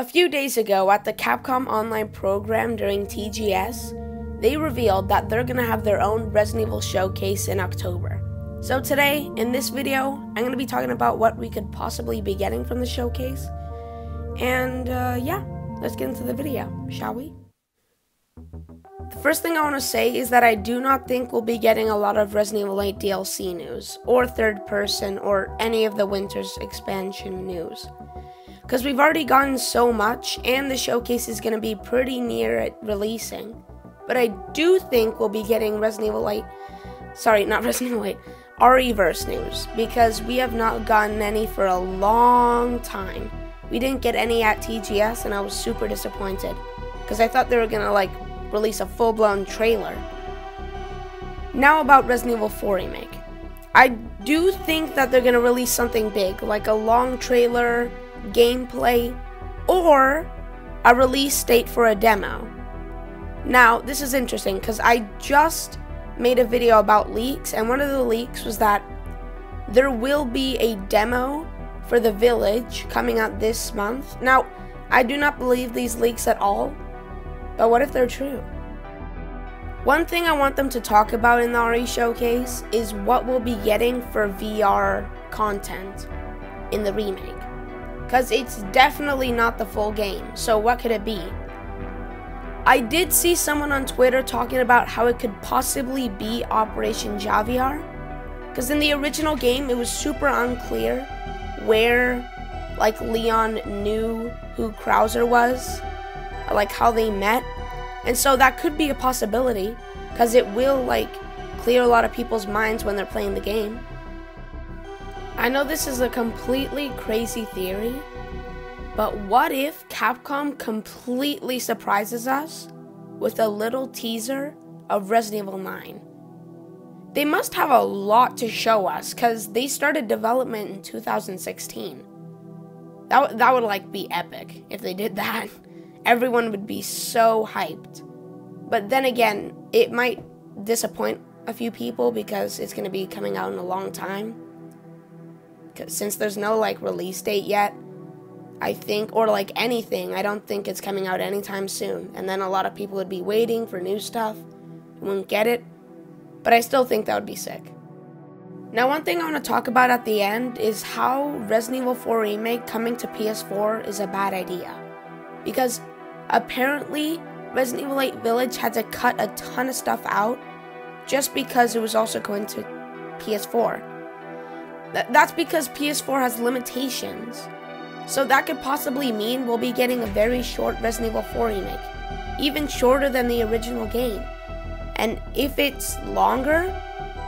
A few days ago at the Capcom Online program during TGS, they revealed that they're gonna have their own Resident Evil showcase in October. So today, in this video, I'm gonna be talking about what we could possibly be getting from the showcase. And uh, yeah, let's get into the video, shall we? The first thing I want to say is that I do not think we'll be getting a lot of Resident Evil 8 DLC news, or third person, or any of the Winter's expansion news. Because we've already gotten so much, and the showcase is going to be pretty near it releasing. But I do think we'll be getting Resident Evil 8, sorry, not Resident Evil 8, RE-verse news, because we have not gotten any for a long time. We didn't get any at TGS, and I was super disappointed. Because I thought they were going to, like, release a full blown trailer. Now, about Resident Evil 4 Remake. I do think that they're gonna release something big, like a long trailer, gameplay, or a release date for a demo. Now, this is interesting because I just made a video about leaks, and one of the leaks was that there will be a demo for the village coming out this month. Now, I do not believe these leaks at all, but what if they're true? One thing I want them to talk about in the RE showcase is what we'll be getting for VR content in the remake. Because it's definitely not the full game, so what could it be? I did see someone on Twitter talking about how it could possibly be Operation Javier. Because in the original game, it was super unclear where, like, Leon knew who Krauser was like how they met. And so that could be a possibility because it will like clear a lot of people's minds when they're playing the game. I know this is a completely crazy theory, but what if Capcom completely surprises us with a little teaser of Resident Evil 9? They must have a lot to show us because they started development in 2016. That, that would like be epic if they did that. everyone would be so hyped. But then again, it might disappoint a few people because it's going to be coming out in a long time. Since there's no like release date yet, I think, or like anything, I don't think it's coming out anytime soon. And then a lot of people would be waiting for new stuff, wouldn't get it. But I still think that would be sick. Now, one thing I want to talk about at the end is how Resident Evil 4 Remake coming to PS4 is a bad idea. Because Apparently, Resident Evil 8 Village had to cut a ton of stuff out just because it was also going to PS4. Th- that's because PS4 has limitations. So that could possibly mean we'll be getting a very short Resident Evil 4 remake, even shorter than the original game. And if it's longer,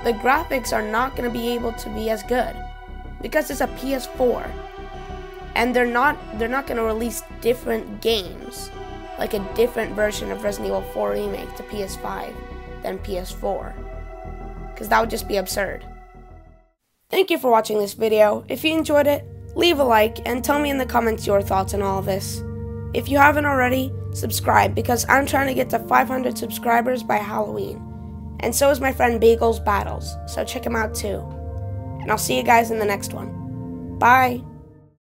the graphics are not going to be able to be as good because it's a PS4. And they're not they're not going to release different games like a different version of Resident Evil 4 Remake to PS5 than PS4. Because that would just be absurd. Thank you for watching this video. If you enjoyed it, leave a like and tell me in the comments your thoughts on all of this. If you haven't already, subscribe because I'm trying to get to 500 subscribers by Halloween. And so is my friend Bagels Battles, so check him out too. And I'll see you guys in the next one. Bye!